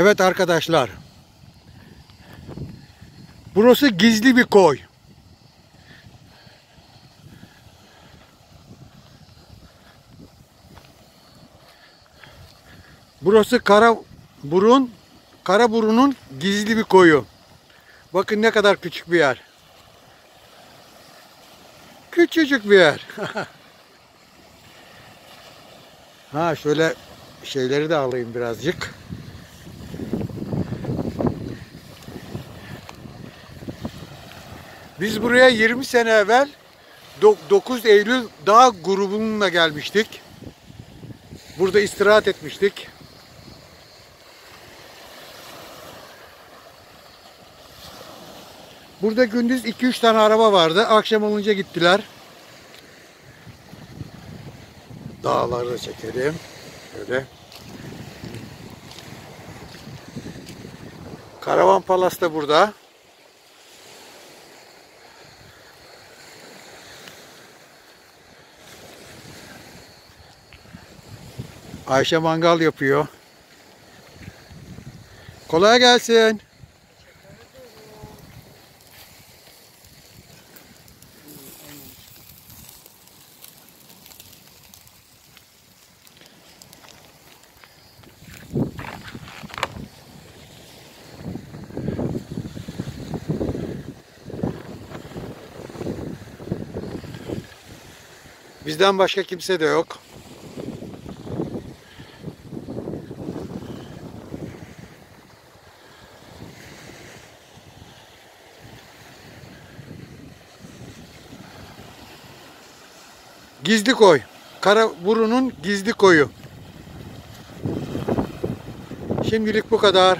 Evet arkadaşlar. Burası gizli bir koy. Burası Kara Burun Karaburun'un gizli bir koyu. Bakın ne kadar küçük bir yer. Küçücük bir yer. ha şöyle şeyleri de alayım birazcık. Biz buraya 20 sene evvel 9 Eylül Dağ grubununla gelmiştik. Burada istirahat etmiştik. Burada gündüz 2-3 tane araba vardı. Akşam olunca gittiler. Dağları da çekelim. Şöyle. Karavan Palas da burada. Ayşe mangal yapıyor. Kolay gelsin. Bizden başka kimse de yok. Gizli koy. Karaburun'un gizli koyu. Şimdilik bu kadar.